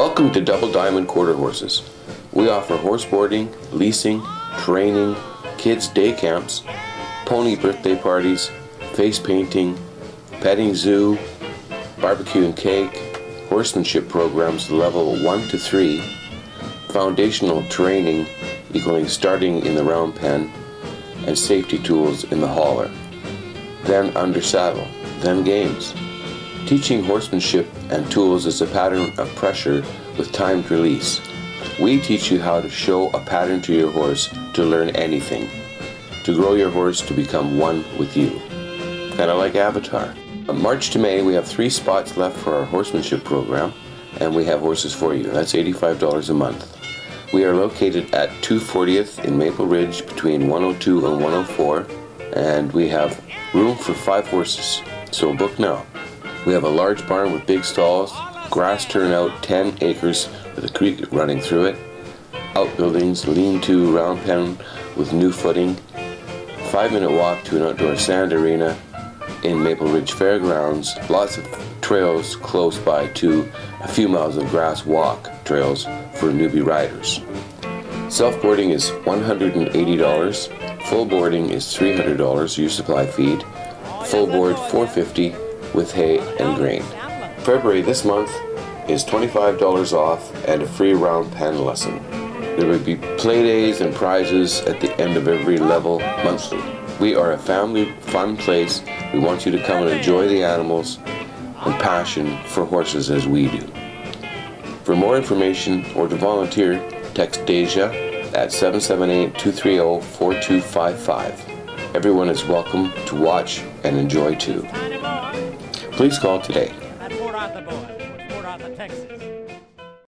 Welcome to Double Diamond Quarter Horses. We offer horse boarding, leasing, training, kids' day camps, pony birthday parties, face painting, petting zoo, barbecue and cake, horsemanship programs level 1 to 3, foundational training equaling starting in the round pen, and safety tools in the hauler. Then under saddle, then games. Teaching horsemanship and tools is a pattern of pressure with timed release. We teach you how to show a pattern to your horse to learn anything, to grow your horse to become one with you. Kind of like Avatar. From March to May, we have three spots left for our horsemanship program, and we have horses for you. That's $85 a month. We are located at 240th in Maple Ridge between 102 and 104, and we have room for five horses, so book now. We have a large barn with big stalls, grass turnout 10 acres with a creek running through it, outbuildings, lean-to round pen with new footing, five minute walk to an outdoor sand arena in Maple Ridge Fairgrounds, lots of trails close by to a few miles of grass walk trails for newbie riders. Self-boarding is $180, full boarding is $300, you supply feed, full board 450 with hay and grain. February this month is $25 off and a free round pen lesson. There will be play days and prizes at the end of every level monthly. We are a family fun place. We want you to come and enjoy the animals and passion for horses as we do. For more information or to volunteer, text Deja at 778-230-4255. Everyone is welcome to watch and enjoy too. Please call today.